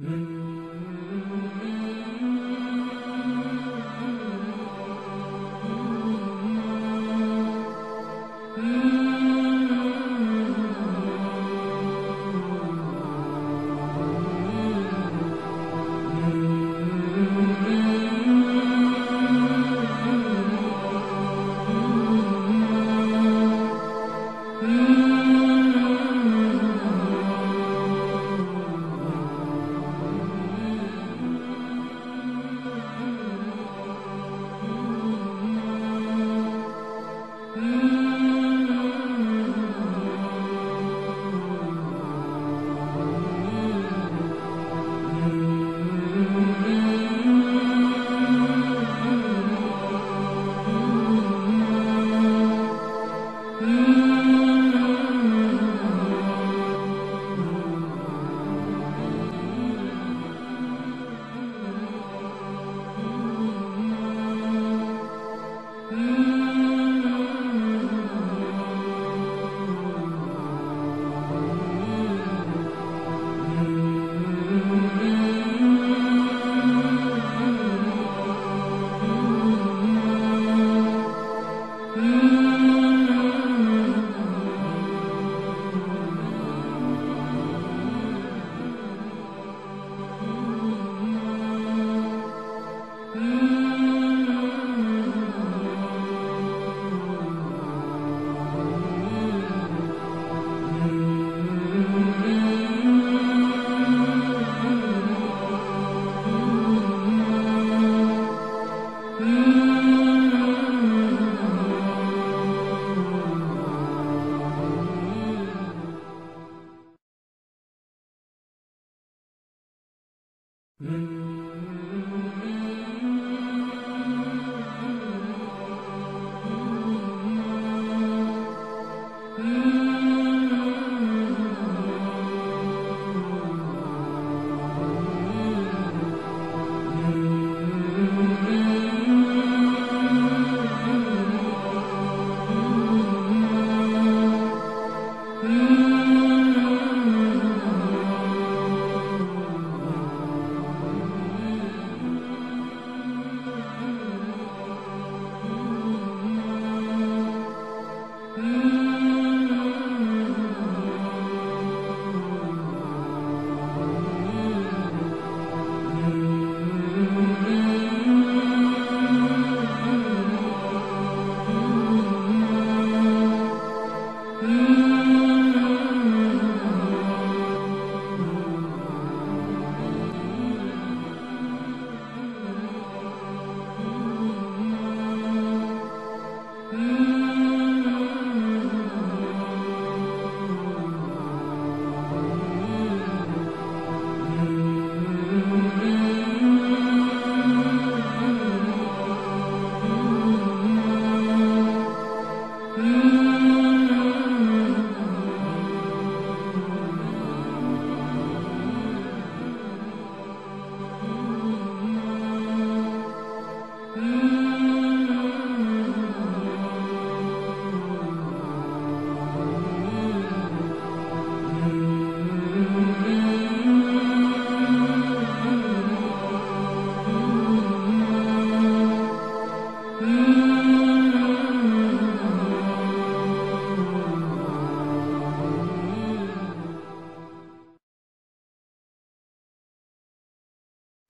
Mm. Mm.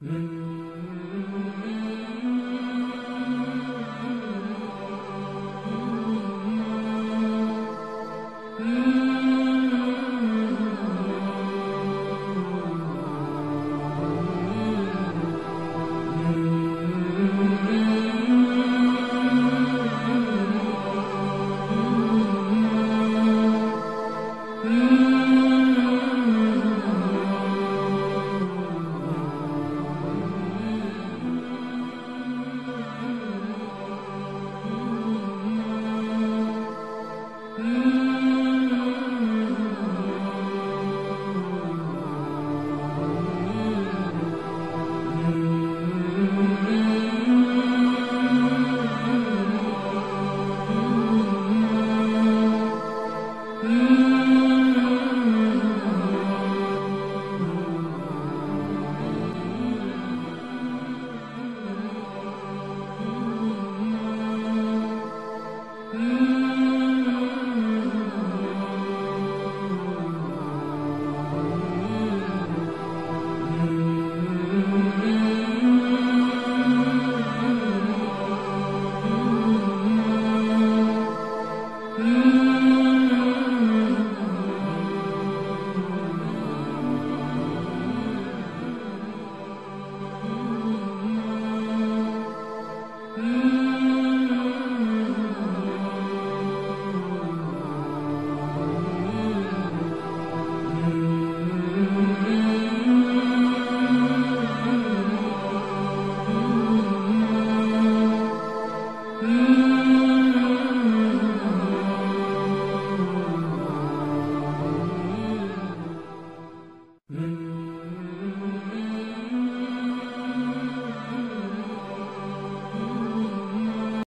嗯。